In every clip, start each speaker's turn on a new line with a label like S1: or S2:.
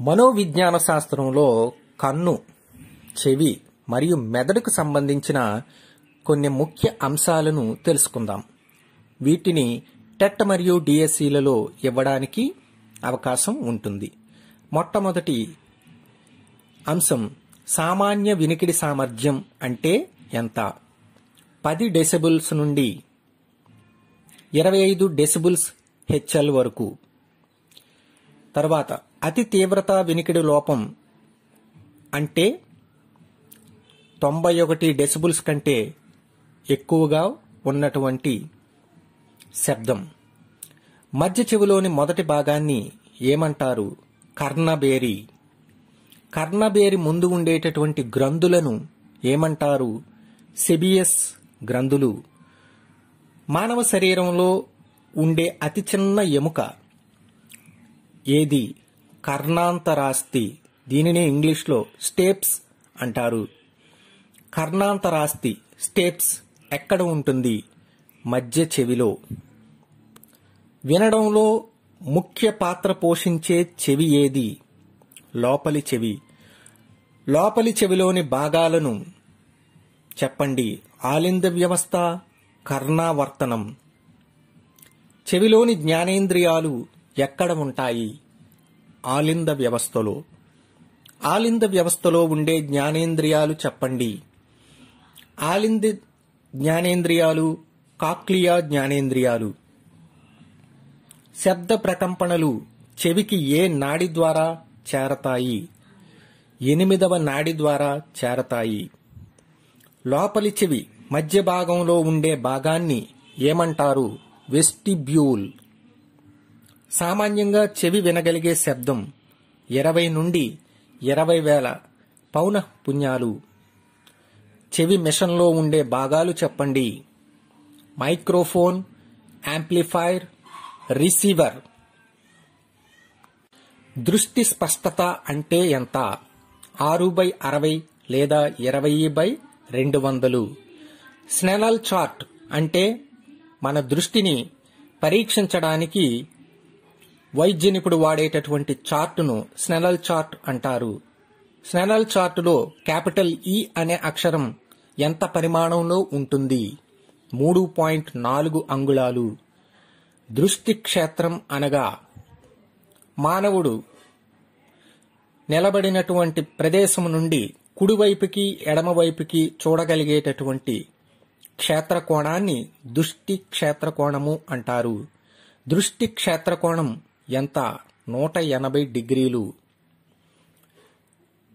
S1: మనోవిజ్ఞాన శాస్త్రంలో కన్ను చెవి మరియు మెదడుకు సంబంధించిన కొన్ని ముఖ్య అంశాలను తెలుసుకుందాం. వీటిని టెట్ మరియు డిఎస్సిలలో ఇవ్వడానికి అవకాశం ఉంటుంది. మొట్టమొదటి అంశం సామాన్య వినికిడి సామర్థ్యం అంటే ఎంత? పది డెసిబుల్స్ నుండి ఇరవై ఐదు డెసిబుల్స్ హెచ్ఎల్ వరకు. తర్వాత అతి తీవ్రత వినికిడి లోపం అంటే తొంభై ఒకటి డెసిబుల్స్ కంటే ఎక్కువగా ఉన్నటువంటి శబ్దం. మధ్య చెవిలోని మొదటి భాగాన్ని ఏమంటారు? కర్ణబేరి. కర్ణబేరి ముందు ఉండేటటువంటి గ్రంథులను ఏమంటారు? సెబియస్ గ్రంథులు. మానవ శరీరంలో ఉండే అతి చిన్న ఎముక ఏది? కర్ణాంతరాస్తి. దీనిని ఇంగ్లీష్లో స్టేప్స్ అంటారు. కర్ణాంతరాస్తి స్టేప్స్ ఎక్కడ ఉంటుంది? మధ్య చెవిలో. వినడంలో ముఖ్య పాత్ర పోషించే చెవి ఏది? లోపలి చెవి. లోపలి చెవిలోని భాగాలను చెప్పండి. ఆలింద వ్యవస్థ కర్ణావర్తనం. చెవిలోని జ్ఞానేంద్రియాలు ఎక్కడ ఉంటాయి? ఆలింద వ్యవస్థలో. ఆలింద వ్యవస్థలో ఉండే జ్ఞానేంద్రియాలు చెప్పండి. ఆలింద జ్ఞానేంద్రియాలు కాక్లియా జ్ఞానేంద్రియాలు. శబ్ద ప్రకంపనలు చెవికి ఏ నాడి ద్వారా చేరతాయి? ఎనిమిదవ నాడి ద్వారా చేరతాయి. లోపలి చెవి మధ్య భాగంలో ఉండే భాగాన్ని ఏమంటారు? వెస్టిబ్యూల్. సామాన్యంగా చెవి వినగలిగే శబ్దం ఇరవై నుండి ఇరవై వేల పౌన పుణ్యాలు. చెవి మిషన్లో ఉండే భాగాలు చెప్పండి. Microphone amplifier receiver. దృష్టి స్పష్టత అంటే ఎంత? ఆరు బై అరవై లేదా ఇరవై బై రెండు వందలు. స్నెనల్ చార్ట్ అంటే మన దృష్టిని పరీక్షించడానికి వైద్యనికుడు వాడేటటువంటి చార్టును స్నెనల్ చార్ట్ అంటారు. స్నెనల్ చార్టులో క్యాపిటల్ ఈ అనే అక్షరం ఎంత పరిమాణంలో ఉంటుంది? మూడు పాయింట్ నాలుగు అంగుళాలు. దృష్టి క్షేత్రం అనగా మానవుడు నిలబడినటువంటి ప్రదేశం నుండి కుడివైపుకి ఎడమవైపుకి చూడగలిగేటటువంటి క్షేత్రకోణాన్ని దృష్టి క్షేత్రకోణము అంటారు. దృష్టి క్షేత్రకోణం ఎంత? నూట ఎనభై డిగ్రీలు.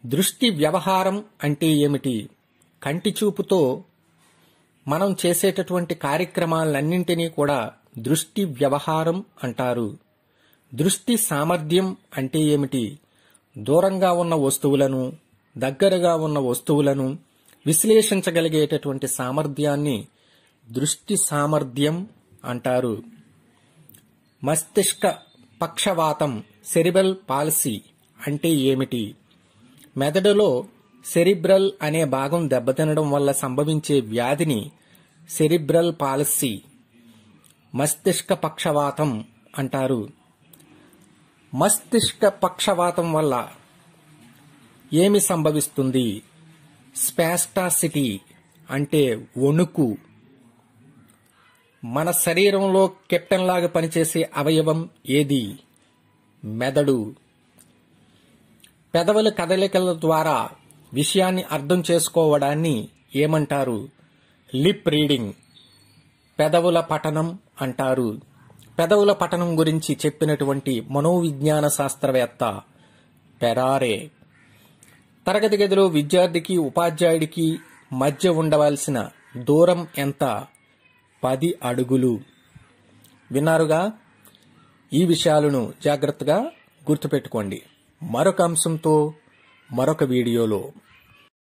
S1: దృష్టి వ్యవహారం అంటే ఏమిటి? కంటి చూపుతో మనం చేసేటటువంటి కార్యక్రమాలన్నింటినీ కూడా దృష్టి వ్యవహారం అంటారు. దృష్టి సామర్థ్యం అంటే ఏమిటి? దూరంగా ఉన్న వస్తువులను దగ్గరగా ఉన్న వస్తువులను విశ్లేషించగలిగేటటువంటి సామర్థ్యాన్ని దృష్టి సామర్థ్యం అంటారు. మస్తిష్క పక్షవాతం సెరిబ్రల్ పాలసీ అంటే ఏమిటి? మెదడులో సెరిబ్రల్ అనే భాగం దెబ్బతినడం వల్ల సంభవించే వ్యాధిని సెరిబ్రల్ పాలసీ మస్తిష్క పక్షవాతం అంటారు. మస్తిష్క పక్షవాతం వల్ల ఏమి సంభవిస్తుంది? స్పాస్టాసిటీ అంటే వణుకు మన శరీరంలో కెప్టెన్ లాగా పనిచేసే అవయవం ఏది? మెదడు. పెదవుల కదలికల ద్వారా విషయాన్ని అర్థం చేసుకోవడాన్ని ఏమంటారు? Lip reading. పెదవుల పఠనం అంటారు. పెదవుల పఠనం గురించి చెప్పినటువంటి మనోవిజ్ఞాన శాస్త్రవేత్త పెరారే. తరగతి గదిలో విద్యార్థికి ఉపాధ్యాయుడికి మధ్య ఉండవలసిన దూరం ఎంత? పది అడుగులు. విన్నారుగా? ఈ విషయాలను జాగ్రత్తగా గుర్తుపెట్టుకోండి. మరొక అంశంతో మరొక వీడియోలో.